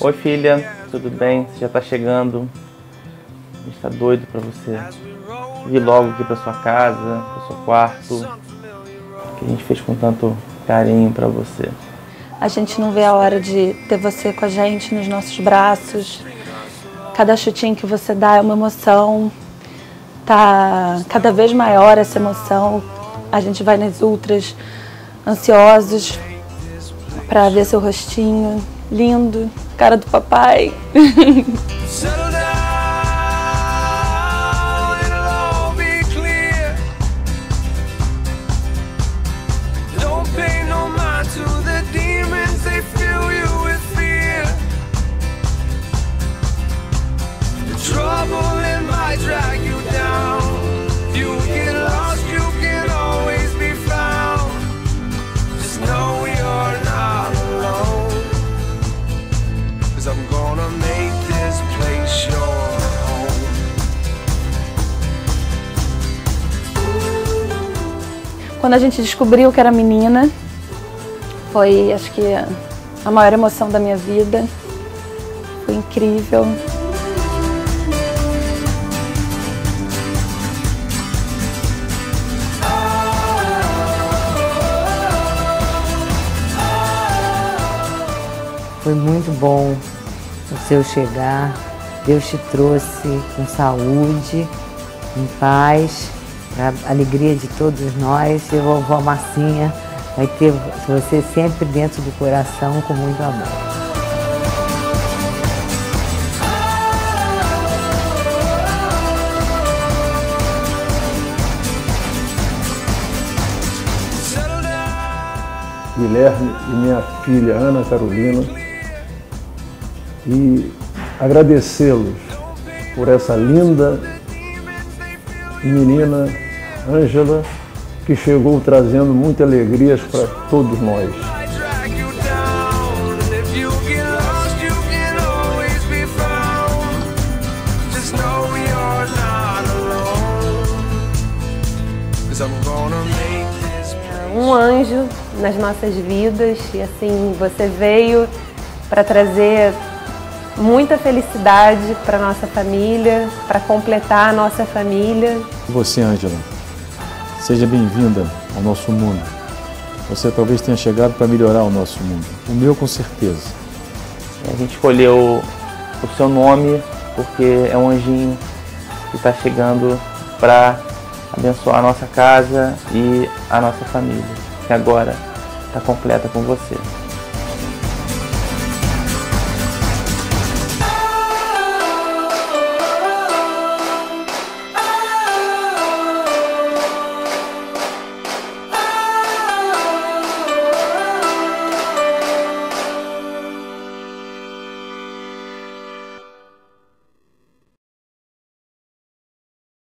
Oi filha, tudo bem? Você já tá chegando? A gente tá doido pra você vir logo aqui pra sua casa, pro seu quarto, que a gente fez com tanto carinho pra você. A gente não vê a hora de ter você com a gente nos nossos braços. Cada chutinho que você dá é uma emoção. Tá cada vez maior essa emoção. A gente vai nas ultras ansiosos para ver seu rostinho lindo, cara do papai. Quando a gente descobriu que era menina, foi acho que a maior emoção da minha vida. Foi incrível. Foi muito bom o seu chegar. Deus te trouxe com saúde, em paz, para alegria de todos nós. E a vovó Massinha vai ter você sempre dentro do coração com muito amor. Guilherme e minha filha Ana Carolina e agradecê-los por essa linda menina Ângela que chegou trazendo muitas alegrias para todos nós. um anjo nas nossas vidas e assim você veio para trazer muita felicidade para nossa família, para completar a nossa família. Você, Ângela, seja bem-vinda ao nosso mundo. Você talvez tenha chegado para melhorar o nosso mundo. O meu, com certeza. A gente escolheu o seu nome porque é um anjinho que está chegando para abençoar a nossa casa e a nossa família, que agora está completa com você.